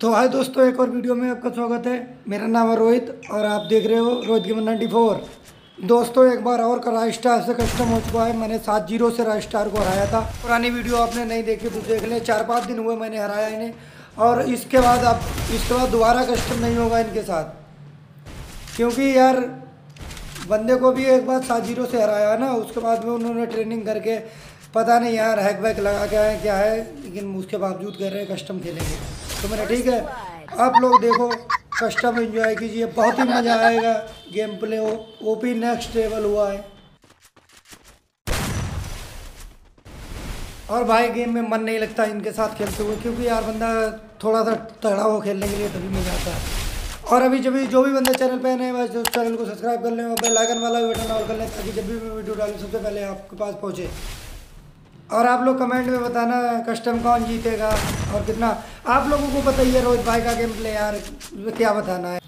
तो हाय दोस्तों, एक और वीडियो में आपका स्वागत है। मेरा नाम है रोहित और आप देख रहे हो रोहित गेमर नाइन्टी फोर। दोस्तों, एक बार और का राजस्टार से कस्टम हो चुका है। मैंने सात ज़ीरो से राजस्टार को हराया था। पुरानी वीडियो आपने नहीं देखी तो देख लें। चार पाँच दिन हुए मैंने हराया इन्हें। और इसके बाद आप, इसके बाद दोबारा कस्टम नहीं होगा इनके साथ। क्योंकि यार, बंदे को भी एक बार सात ज़ीरो से हराया ना, उसके बाद में उन्होंने ट्रेनिंग करके, पता नहीं यार हैक वैक लगा के आए, क्या है, लेकिन उसके बावजूद कह रहे हैं, कस्टम खेलेंगे। तो मैंने ठीक है, आप लोग देखो, कस्टम एंजॉय कीजिए, बहुत ही मज़ा आएगा गेम प्ले हो वो भी नेक्स्ट लेवल हुआ है. और भाई गेम में मन नहीं लगता इनके साथ खेलते हुए, क्योंकि यार बंदा थोड़ा सा तगड़ा हो खेलने के लिए तभी मज़ा आता है। और अभी जब भी, जो भी बंदे चैनल पे नए बस चैनल को सब्सक्राइब कर लें और बेल आइकन वाला भी बटन ऑल कर लें, ताकि जब भी मैं वीडियो डालूँ, सबसे पहले आपके पास पहुँचे। और आप लोग कमेंट में बताना कस्टम कौन जीतेगा और कितना। आप लोगों को बताइए रोहित भाई का गेम प्ले यार, क्या बताना है।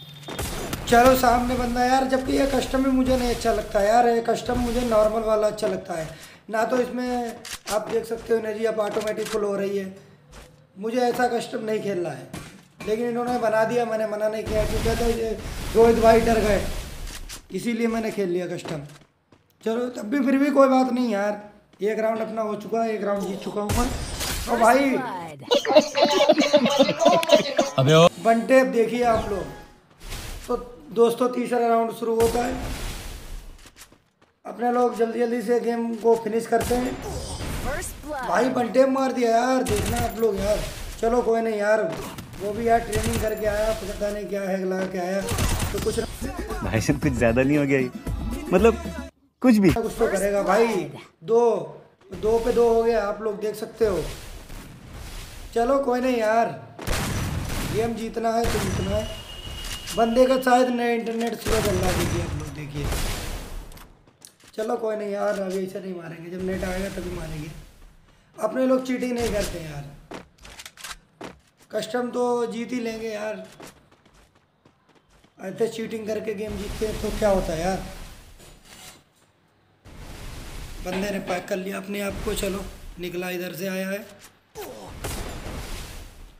चलो सामने बंदा यार, जबकि ये कस्टम भी मुझे नहीं अच्छा लगता यार, ये कस्टम मुझे नॉर्मल वाला अच्छा लगता है। ना तो इसमें आप देख सकते हो एनर्जी अब ऑटोमेटिक फुल हो रही है। मुझे ऐसा कस्टम नहीं खेलना है। लेकिन इन्होंने बना दिया, मैंने मना नहीं किया, क्योंकि ये रोहित भाई डर गए। इसीलिए मैंने खेल लिया कस्टम चलो तब भी फिर भी कोई बात नहीं यार। एक राउंड अपना हो चुका है एक राउंड जीत चुका हूँ मैं। और भाई अबे बंटे अब देखिए आप लोग। तो दोस्तों तीसरा राउंड शुरू होता है। अपने लोग जल्दी जल्दी से गेम को फिनिश करते हैं। भाई बंटे मार दिया यार देखना आप लोग यार। चलो कोई नहीं यार। वो भी यार ट्रेनिंग करके आया पता नहीं क्या है लगा के आया तो कुछ भाई साहब कुछ ज़्यादा नहीं हो गया मतलब कुछ भी। कुछ तो करेगा भाई। दो दो पे दो हो गया, आप लोग देख सकते हो। चलो, कोई नहीं यार। गेम जीतना है तो जीतना है। बंदे का शायद नया इंटरनेट स्लो चल रहा देखिए आप लोग, देखिए। चलो, कोई नहीं यार, अभी ऐसे नहीं मारेंगे। जब नेट आएगा, तभी मारेंगे। अपने लोग चीटिंग नहीं करते यार। कस्टम तो जीत ही लेंगे यार। ऐसे चीटिंग करके गेम जीतते हैं तो क्या होता है यार? बंदे ने पैक कर लिया अपने आप को चलो। निकला इधर से आया है।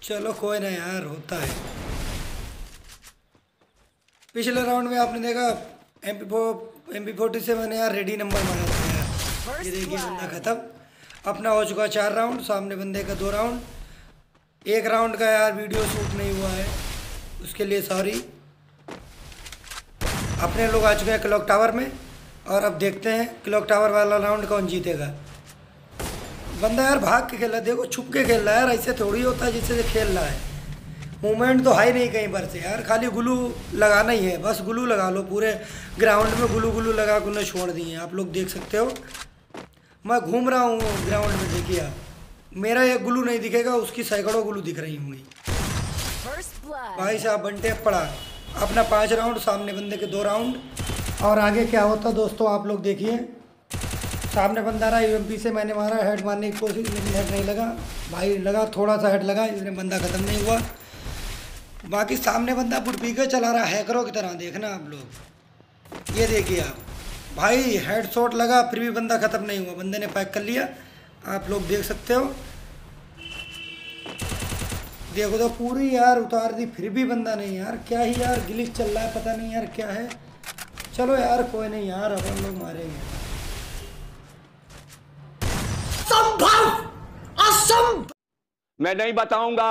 चलो कोई ना यार होता है। पिछले राउंड में आपने देखा M P four M P forty seven यार रेडी नंबर मारा था यार। ये देखिए बंदा ख़त्म। अपना हो चुका चार राउंड सामने बंदे का दो राउंड। एक राउंड का यार वीडियो शूट नहीं हुआ है। उसके लिए सॉरी अपने लोग आ चुके हैं क्लॉक टावर में। और अब देखते हैं क्लॉक टावर वाला राउंड कौन जीतेगा। बंदा यार भाग के खेल रहा है देखो छुप के खेल रहा है यार ऐसे थोड़ी होता है जिससे खेल रहा है। मूवमेंट तो है ही नहीं कहीं पर से यार खाली ग्लू लगाना ही है बस ग्लू लगा लो पूरे ग्राउंड में गुलू गुलू लगा के उन्हें छोड़ दिए आप लोग देख सकते हो। मैं घूम रहा हूँ ग्राउंड में देखिए आप। मेरा एक ग्लू नहीं दिखेगा उसकी सैकड़ों ग्लू दिख रही होंगी। भाई साहब बंटे पड़ा। अपना पाँच राउंड सामने बंदे के दो राउंड और आगे क्या होता दोस्तों, आप लोग देखिए। सामने बंदा रहा यू से मैंने मारा हेड मारने की कोशिश, लेकिन हेड नहीं लगा। भाई लगा, थोड़ा सा हेड लगा इसमें बंदा ख़त्म नहीं हुआ। बाकी सामने बंदा बुटपीकर चला रहा, हैकरों की तरह, देखना आप लोग। ये देखिए आप। भाई हेड शॉट लगा, फिर भी बंदा ख़त्म नहीं हुआ। बंदे ने पैक कर लिया। आप लोग देख सकते हो। देखो तो पूरी यार, उतार दी, फिर भी बंदा नहीं यार। क्या ही यार, गिलिच चल रहा है, पता नहीं यार क्या है। चलो यार कोई नहीं यार अपन लोग मारेंगे। मैं नहीं बताऊँगा।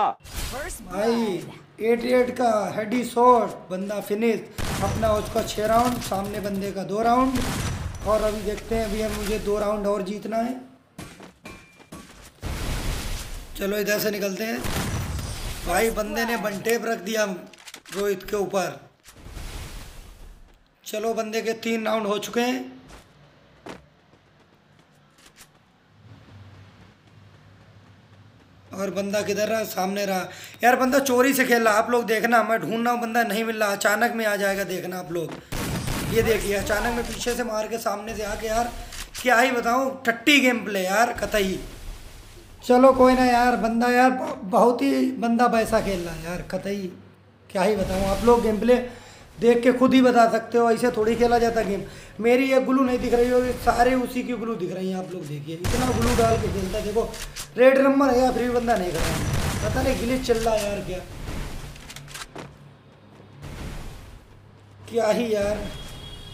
भाई 88 का हेडी शॉट बंदा फिनिश अपना उसका छः राउंड सामने बंदे का दो राउंड और अभी देखते हैं अभी मुझे दो राउंड और जीतना है। चलो इधर से निकलते हैं। भाई बंदे ने बंटेप रख दिया रोहित के ऊपर। चलो बंदे के तीन राउंड हो चुके हैं। और बंदा किधर रहा? सामने रहा। यार, बंदा चोरी से खेल रहा। आप लोग देखना, मैं ढूंढ रहा हूँ, बंदा नहीं मिल रहा। अचानक में आ जाएगा, देखना आप लोग। ये देखिए, अचानक में पीछे से मार के सामने से आके यार, क्या ही बताऊँ, टट्टी गेम प्ले यार, कतई। चलो, कोई ना यार, बंदा यार बहुत ही बंदा वैसा खेल रहा है यार, कतई। क्या ही बताऊँ, आप लोग गेम प्ले देख के खुद ही बता सकते हो, ऐसे थोड़ी खेला जाता गेम। मेरी ये ग्लू नहीं दिख रही होगी सारे उसी की ग्लू दिख रही है, आप लोग देखिए। इतना ग्लू डाल के खेलता देखो रेड नंबर है या फिर बंदा नहीं कर रहा। पता नहीं गिलिच चल रहा यार क्या। क्या ही यार,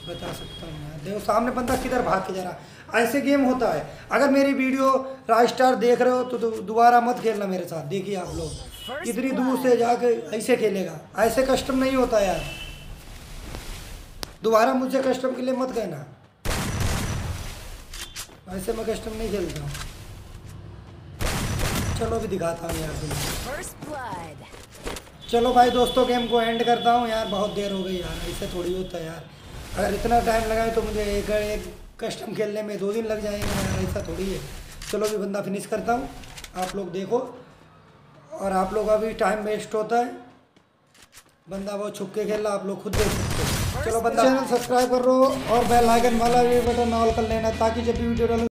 बता सकता हूँ यार। देखो, सामने बंदा किधर भाग के जा रहा ऐसे गेम होता है। अगर मेरी वीडियो राजस्टार देख रहे हो तो दोबारा मत खेलना मेरे साथ। देखिए आप लोग, इतनी दूर से जाके ऐसे खेलेगा। ऐसे कस्टम नहीं होता यार। दोबारा मुझे कस्टम के लिए मत कहना। ऐसे मैं कस्टम नहीं खेलता हूँ। चलो भी दिखाता हूँ यार. चलो भाई दोस्तों गेम को एंड करता हूँ यार बहुत देर हो गई यार ऐसे थोड़ी होता है यार। अगर इतना टाइम लगाए तो मुझे एक एक कस्टम खेलने में दो दिन लग जाएँगे यार ऐसा थोड़ी है। चलो भी बंदा फिनिश करता हूँ। आप लोग देखो। और आप लोग अभी टाइम वेस्ट होता है। बंदा बहुत छुप के खेल रहा आप लोग खुद देख। चैनल सब्सक्राइब करो लो और बेल आइकन वाला भी बटन ऑल कर लेना ताकि जब भी वीडियो डालूं